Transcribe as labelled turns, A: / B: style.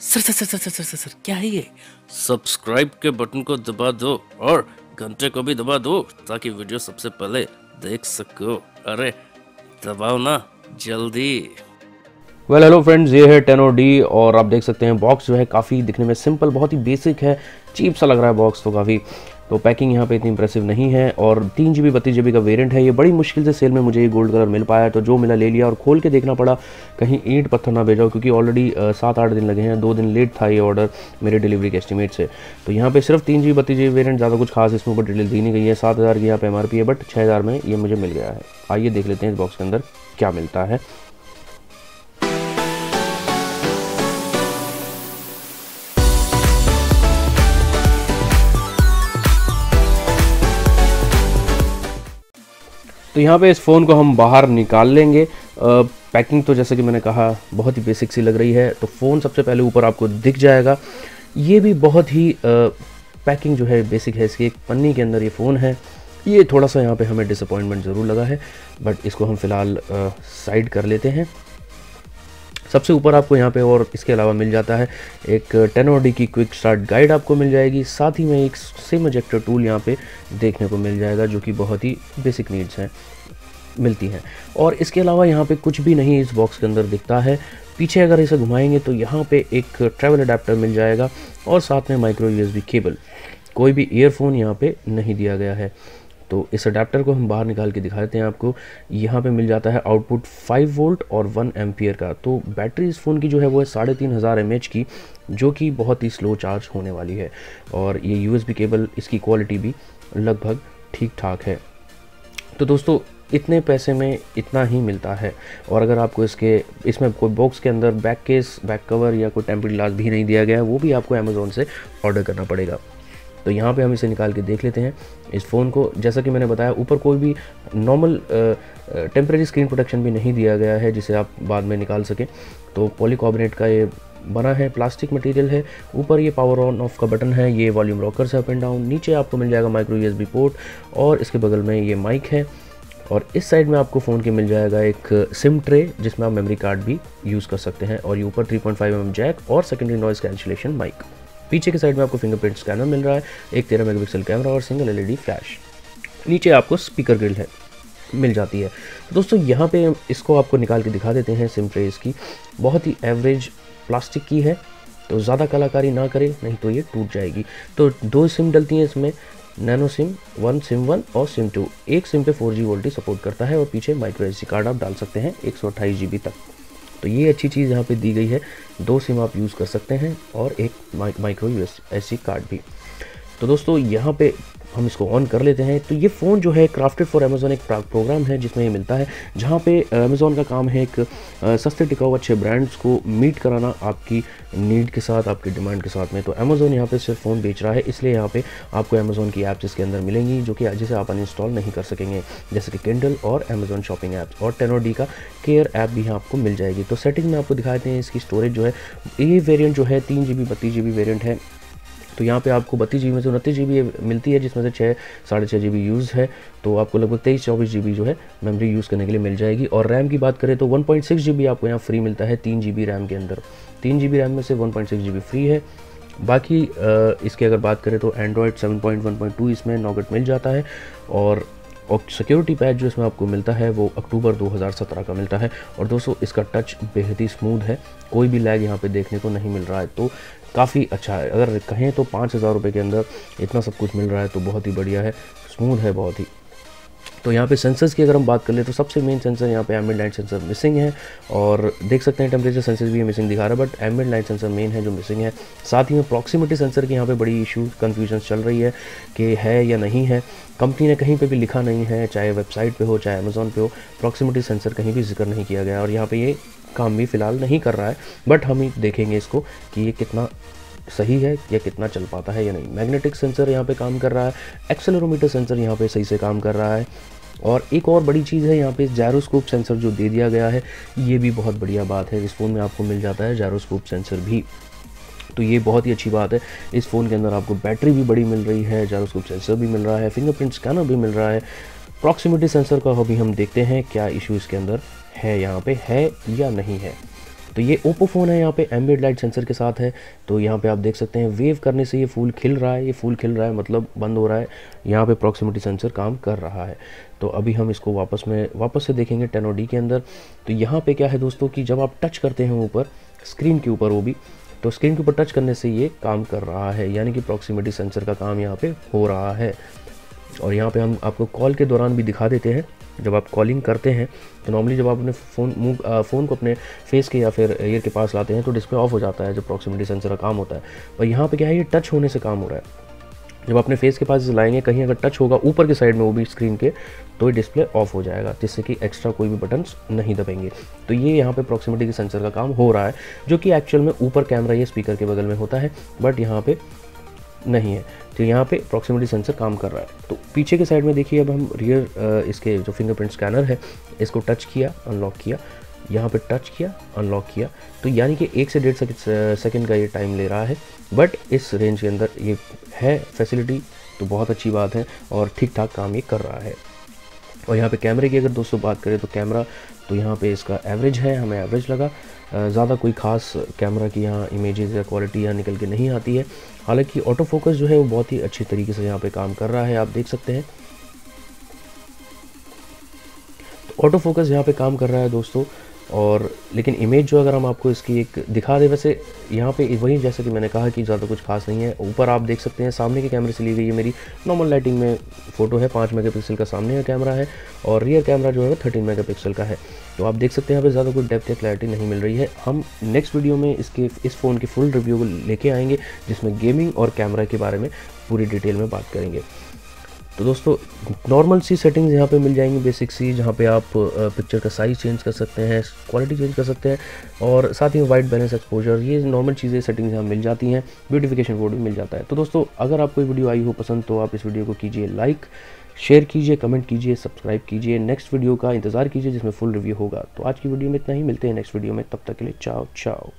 A: Sir sir sir sir sir sir sir क्या है ये? सब्सक्राइब के बटन को दबा दो और घंटे को भी दबा दो ताकि वीडियो सबसे पहले देख सको। अरे दबाओ ना जल्दी।
B: वेल हेलो फ्रेंड्स ये है टेनो डी और आप देख सकते हैं बॉक्स जो है काफ़ी दिखने में सिंपल बहुत ही बेसिक है। चीप सा लग रहा है बॉक्स तो काफ़ी। तो पैकिंग यहाँ पे इतनी इंप्रेसिव नहीं है और तीन जी बी बत्तीस जी बी का वेरिएंट है। ये बड़ी मुश्किल से सेल में मुझे ये गोल्ड कलर मिल पाया तो जो मिला ले लिया और खोल के देखना पड़ा। कहीं ईंट पत्थर ना भेजाओ, क्योंकि ऑलरेडी सात आठ दिन लगे हैं। दो दिन लेट था ये ऑर्डर मेरे डिलीवरी के एस्टिमेट से। तो यहाँ पे सिर्फ़ तीन जी बी बत्तीस जी वेरियंट ज़्यादा कुछ खास इसमें ऊपर डिटेल दी नहीं गई है। सात हज़ार की यहाँ पे एम है बट छः हज़ार में ये मुझे मिल गया है। आइए देख लेते हैं इस बॉक्स के अंदर क्या मिलता है। तो यहाँ पे इस फ़ोन को हम बाहर निकाल लेंगे। पैकिंग तो जैसे कि मैंने कहा, बहुत ही बेसिक सी लग रही है तो फ़ोन सबसे पहले ऊपर आपको दिख जाएगा। ये भी बहुत ही पैकिंग जो है बेसिक है, इसकी एक पन्नी के अंदर ये फ़ोन है। ये थोड़ा सा यहाँ पे हमें डिसअपॉइंटमेंट ज़रूर लगा है बट इसको हम फ़िलहाल साइड कर लेते हैं। सबसे ऊपर आपको यहाँ पे और इसके अलावा मिल जाता है एक टेन डी की क्विक स्टार्ट गाइड आपको मिल जाएगी। साथ ही में एक सिम एजेक्टर टूल यहाँ पे देखने को मिल जाएगा, जो कि बहुत ही बेसिक नीड्स हैं, मिलती हैं। और इसके अलावा यहाँ पे कुछ भी नहीं इस बॉक्स के अंदर दिखता है। पीछे अगर इसे घुमाएँगे तो यहाँ पे एक ट्रैवल अडेप्टर मिल जाएगा और साथ में माइक्रो यूएसबी केबल कोई भी ईयरफोन यहाँ पे नहीं दिया गया है। तो इस अडेप्टर को हम बाहर निकाल के दिखा देते हैं आपको। यहाँ पे मिल जाता है आउटपुट 5 वोल्ट और 1 एम्पियर का। तो बैटरी इस फ़ोन की जो है वो है साढ़े तीन हज़ार एमएच की, जो कि बहुत ही स्लो चार्ज होने वाली है। और ये यूएसबी केबल इसकी क्वालिटी भी लगभग ठीक ठाक है। तो दोस्तों, इतने पैसे में इतना ही मिलता है। और अगर आपको इसके, इसमें कोई बॉक्स के अंदर बैक केस बैक कवर या कोई टेम्पर ग्लास भी नहीं दिया गया है, वो भी आपको अमेज़ोन से ऑर्डर करना पड़ेगा। तो यहाँ पे हम इसे निकाल के देख लेते हैं इस फ़ोन को। जैसा कि मैंने बताया, ऊपर कोई भी नॉर्मल टेम्प्रेरी स्क्रीन प्रोटेक्शन भी नहीं दिया गया है जिसे आप बाद में निकाल सकें। तो पॉलीकॉर्बोनेट का ये बना है प्लास्टिक मटेरियल है। ऊपर ये पावर ऑन ऑफ़ का बटन है, ये वॉल्यूम रॉकर से अप एंड डाउन नीचे आपको मिल जाएगा माइक्रो यूएसबी पोर्ट और इसके बगल में ये माइक है। और इस साइड में आपको फ़ोन के मिल जाएगा एक सिम ट्रे जिसमें आप मेमोरी कार्ड भी यूज़ कर सकते हैं। और ये ऊपर 3.5 पॉइंट mm जैक और सेकेंडरी नॉइज़ कैंसिलेशन माइक पीछे के साइड में आपको फिंगरप्रिंट स्कैनर मिल रहा है, एक तेरह मेगापिक्सल कैमरा और सिंगल एलईडी फ्लैश नीचे आपको स्पीकर ग्रिल है, मिल जाती है। दोस्तों, यहाँ पे इसको आपको निकाल के दिखा देते हैं सिम ट्रे की। बहुत ही एवरेज प्लास्टिक की है तो ज़्यादा कलाकारी ना करें, नहीं तो ये टूट जाएगी। तो दो सिम डलती हैं इसमें, nano SIM one SIM one और सिम टू एक सिम पे फोर जी वोल्टी सपोर्ट करता है और पीछे माइक्रो एस कार्ड आप डाल सकते हैं, एक सौ तक। तो ये अच्छी चीज़ यहाँ पे दी गई है। दो सिम आप यूज़ कर सकते हैं और एक माइक्रो यू एस कार्ड भी। तो दोस्तों, यहाँ पे हम इसको ऑन कर लेते हैं। तो ये फ़ोन जो है क्राफ्टेड फॉर अमेज़ोन एक प्रोग्राम है जिसमें ये मिलता है, जहाँ पे अमेज़ोन का काम है एक सस्ते टिकाऊ अच्छे ब्रांड्स को मीट कराना आपकी नीड के साथ, आपकी डिमांड के साथ में। तो अमेज़ोन यहाँ पे सिर्फ़ फ़ोन बेच रहा है, इसलिए यहाँ पे आपको अमेज़ोन की ऐप्स इसके अंदर मिलेंगी, जो कि जिसे आप अनइंस्टॉल नहीं कर सकेंगे। जैसे कि किंडल और अमेज़ोन शॉपिंग ऐप्स और टेनो डी का केयर ऐप भी यहाँ आपको मिल जाएगी। तो सेटिंग में आपको दिखाते हैं, इसकी स्टोरेज जो है ये वेरियंट जो है, तीन जी बी बत्तीस जी वेरियंट है। तो यहाँ पे आपको बत्तीस जी में से उनतीस जी मिलती है, जिसमें से छः साढ़े छः जी यूज़ है। तो आपको लगभग तेईस, चौबीस जी जो है मेमोरी यूज़ करने के लिए मिल जाएगी। और रैम की बात करें तो वन पॉइंट आपको यहाँ फ्री मिलता है, तीन जी रैम के अंदर। तीन जी रैम में से वन पॉइंट फ्री है। बाकी इसकी अगर बात करें तो Android seven point one point two इसमें नॉगट मिल जाता है। और और सिक्योरिटी पैच जो इसमें आपको मिलता है, वो अक्टूबर 2017 का मिलता है। और दोस्तों, इसका टच बेहद ही स्मूथ है। कोई भी लैग यहाँ पे देखने को नहीं मिल रहा है। तो काफ़ी अच्छा है। अगर कहें तो पाँच हज़ार रुपये के अंदर इतना सब कुछ मिल रहा है तो बहुत ही बढ़िया है। स्मूथ है, बहुत ही। तो यहाँ पे सेंसर्स की अगर हम बात कर ले तो सबसे मेन सेंसर यहाँ पे एम्बियंट लाइट सेंसर मिसिंग है और देख सकते हैं टेम्परेचर सेंसर भी मिसिंग दिखा रहा है but ambient light sensor main है जो मिसिंग है। साथ ही में प्रॉक्सिमिटी सेंसर की यहाँ पे बड़ी इशू कन्फ्यूज़न चल रही है कि है या नहीं है। कंपनी ने कहीं पे भी लिखा नहीं है, चाहे वेबसाइट पे हो, चाहे अमेजोन पे हो प्रॉक्सिमिटी सेंसर कहीं भी ज़िक्र नहीं किया गया और यहाँ पे ये काम भी फ़िलहाल नहीं कर रहा है। बट हम ही देखेंगे इसको कि ये कितना सही है या कितना चल पाता है या नहीं। मैग्नेटिक सेंसर यहाँ पे काम कर रहा है एक्सेलरोमीटर सेंसर यहाँ पे सही से काम कर रहा है। और एक और बड़ी चीज़ है यहाँ पे जैरोस्कोप सेंसर जो दे दिया गया है, ये भी बहुत बढ़िया बात है। इस फ़ोन में आपको मिल जाता है जैरोस्कोप सेंसर भी। तो ये बहुत ही अच्छी बात है। इस फ़ोन के अंदर आपको बैटरी भी बड़ी मिल रही है जैरोस्कोप सेंसर भी मिल रहा है फिंगरप्रिंट स्कैनर भी मिल रहा है। प्रॉक्सिमिटी सेंसर का अभी हम देखते हैं, क्या इशू इसके अंदर है यहाँ पे, है या नहीं है। तो ये ओप्पो फ़ोन है, यहाँ पे एम्बियट लाइट सेंसर के साथ है। तो यहाँ पे आप देख सकते हैं वेव करने से ये फूल खिल रहा है, ये फूल खिल रहा है मतलब बंद हो रहा है। यहाँ पे प्रॉक्सिमिटी सेंसर काम कर रहा है। तो अभी हम इसको वापस में, वापस से देखेंगे टेन के अंदर। तो यहाँ पे क्या है दोस्तों कि जब आप टच करते हैं ऊपर स्क्रीन के ऊपर वो भी तो स्क्रीन के ऊपर टच करने से ये काम कर रहा है। यानी कि प्रॉक्सिमिटी सेंसर का काम यहाँ पे हो रहा है। और यहाँ पे हम आपको कॉल के दौरान भी दिखा देते हैं। जब आप कॉलिंग करते हैं तो नॉर्मली जब आप अपने फ़ोन मुँह फ़ोन को अपने फेस के या फिर ईयर के पास लाते हैं तो डिस्प्ले ऑफ़ हो जाता है जब प्रॉक्सिमिटी सेंसर का काम होता है। और यहाँ पे क्या है, ये टच होने से काम हो रहा है। जब अपने फेस के पास लाएँगे, कहीं अगर टच होगा ऊपर के साइड में वो भी स्क्रीन के तो ये डिस्प्ले ऑफ़ हो जाएगा, जिससे कि एक्स्ट्रा कोई भी बटन्स नहीं दबेंगे। तो ये यहाँ पे प्रॉक्सिमिटी के सेंसर का काम हो रहा है, जो कि एक्चुअल में ऊपर कैमरा या स्पीकर के बगल में होता है बट यहाँ पे नहीं है। तो यहाँ पे प्रॉक्सिमिटी सेंसर काम कर रहा है। तो पीछे के साइड में देखिए, अब हम रियर इसके जो फिंगरप्रिंट स्कैनर है, इसको टच किया अनलॉक किया। यहाँ पे टच किया अनलॉक किया। तो यानी कि एक से डेढ़ सेकेंड का ये टाइम ले रहा है। बट इस रेंज के अंदर ये है फैसिलिटी तो बहुत अच्छी बात है और ठीक ठाक काम ये कर रहा है। और यहाँ पे कैमरे की अगर दोस्तों बात करें तो कैमरा तो यहाँ पे इसका एवरेज है, हमें एवरेज लगा। ज़्यादा कोई ख़ास कैमरा की यहाँ इमेजेस या क्वालिटी यहाँ निकल के नहीं आती है। हालाँकि ऑटो फोकस जो है वो बहुत ही अच्छे तरीके से यहाँ पे काम कर रहा है, आप देख सकते हैं। तो ऑटो फोकस यहाँ पे काम कर रहा है दोस्तों। और लेकिन इमेज जो अगर हम आपको इसकी एक दिखा दें, वैसे यहाँ पे वही जैसे कि मैंने कहा कि ज़्यादा कुछ खास नहीं है। ऊपर आप देख सकते हैं, सामने के कैमरे से ली गई है मेरी नॉर्मल लाइटिंग में फ़ोटो है, पाँच मेगापिक्सल का सामने का कैमरा है और रियर कैमरा जो है वो थर्टीन मेगापिक्सल का है। तो आप देख सकते हैं, यहाँ पर ज़्यादा कुछ डेप्थ या क्लैरिटी नहीं मिल रही है। हम नेक्स्ट वीडियो में इसके, इस फ़ोन की फुल रिव्यू लेके आएँगे, जिसमें गेमिंग और कैमरा के बारे में पूरी डिटेल में बात करेंगे। तो दोस्तों नॉर्मल सी सेटिंग्स यहाँ पे मिल जाएँगी बेसिक सी, जहाँ पे आप पिक्चर का साइज़ चेंज कर सकते हैं क्वालिटी चेंज कर सकते हैं, और साथ ही वाइट बैलेंस एक्सपोजर ये नॉर्मल चीज़ें सेटिंग्स यहाँ मिल जाती हैं ब्यूटिफिकेशन कोड भी मिल जाता है। तो दोस्तों, अगर आपको वीडियो आई हो पसंद तो आप इस वीडियो को कीजिए लाइक शेयर कीजिए कमेंट कीजिए सब्सक्राइब कीजिए नेक्स्ट वीडियो का इंतज़ार कीजिए जिसमें फुल रिव्यू होगा। तो आज की वीडियो में इतना ही, मिलते हैं नेक्स्ट वीडियो में, तब तक के लिए चाओ चाओ।